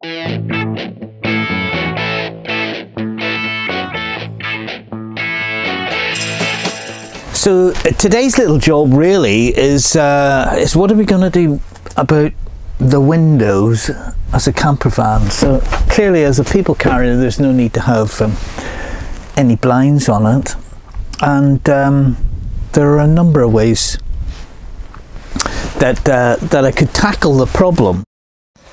So uh, today's little job really is uh, is what are we going to do about the windows as a camper van? So clearly, as a people carrier, there's no need to have um, any blinds on it, and um, there are a number of ways that uh, that I could tackle the problem.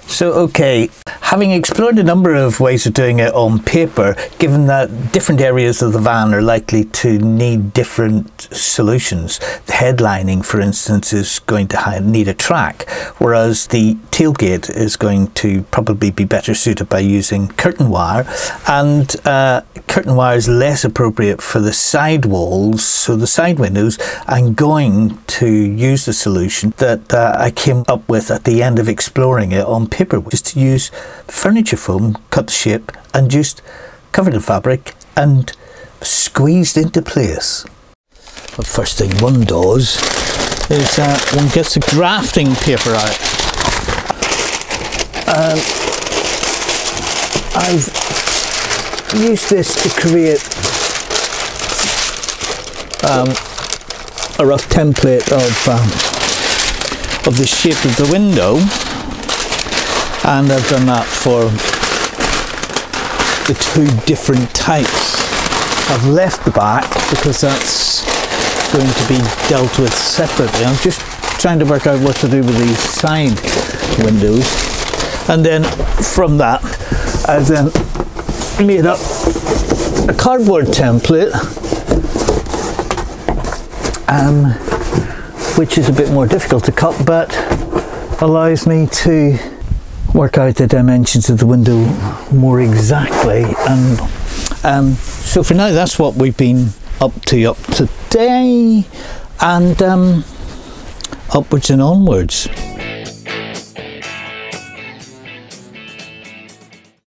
So, okay, having explored a number of ways of doing it on paper, given that different areas of the van are likely to need different solutions, the headlining, for instance, is going to need a track, whereas the tailgate is going to probably be better suited by using curtain wire, and uh, curtain wire is less appropriate for the side walls, so the side windows, I'm going to use the solution that uh, I came up with at the end of exploring it on paper, which is to use furniture foam, cut the shape, and just covered in fabric and squeezed into place. The first thing one does is uh, one gets the drafting paper out. Um, I've used this to create um, a rough template of um, of the shape of the window and I've done that for the two different types. I've left the back because that's going to be dealt with separately. I'm just trying to work out what to do with these side windows and then from that I've then made up a cardboard template um, which is a bit more difficult to cut but allows me to work out the dimensions of the window more exactly and um, so for now that's what we've been up to up to today and um, upwards and onwards.